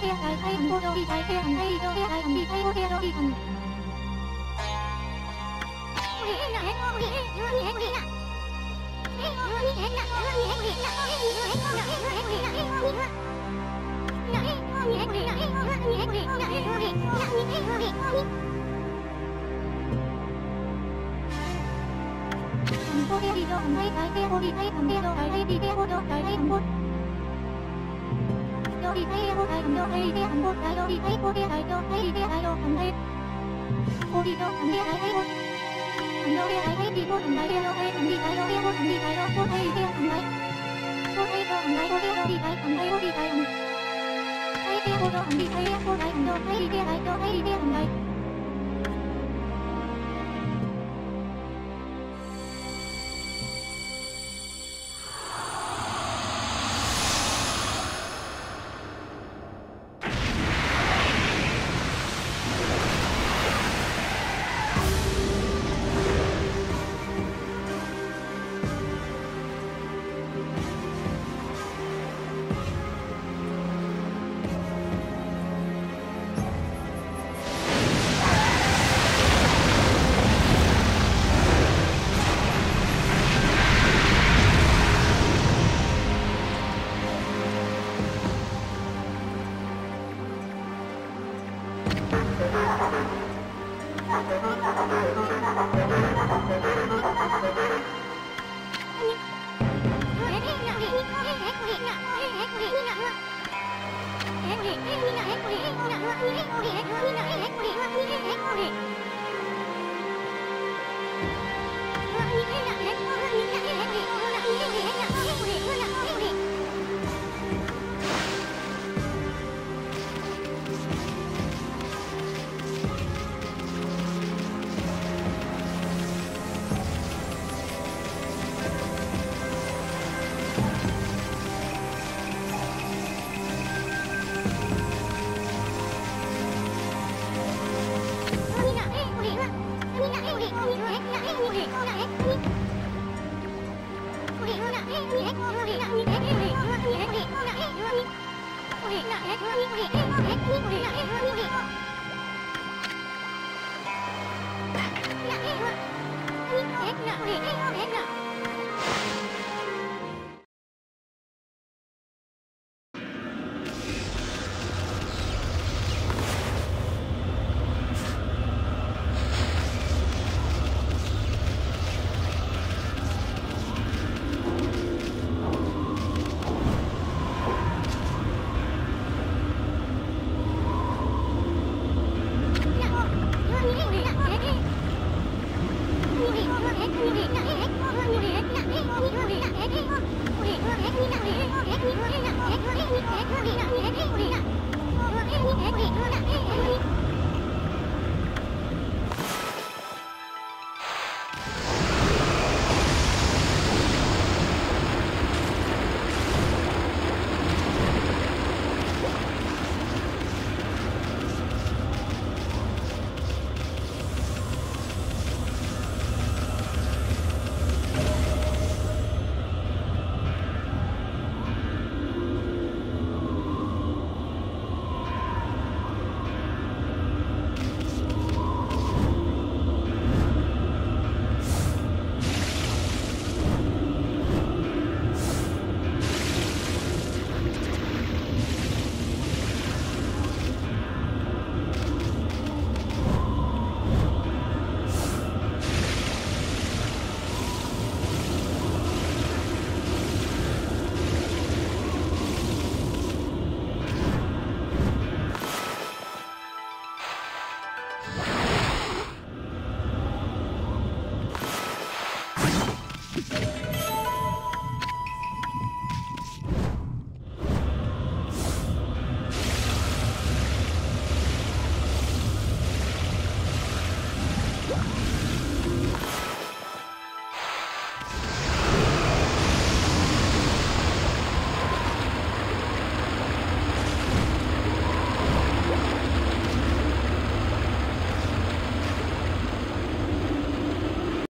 Hãy subscribe cho kênh Ghiền Mì không được. の姿勢を愛のせいで反抗頼りてこで愛のせいで愛を考え。こりと考え愛を。あのれ愛へ自己考えの愛感じたよれを感じたよ個性で考え。個性と考えをでを理解考えを理解を。相手ほど感じたよで体のせいで愛と愛で考え。Hey!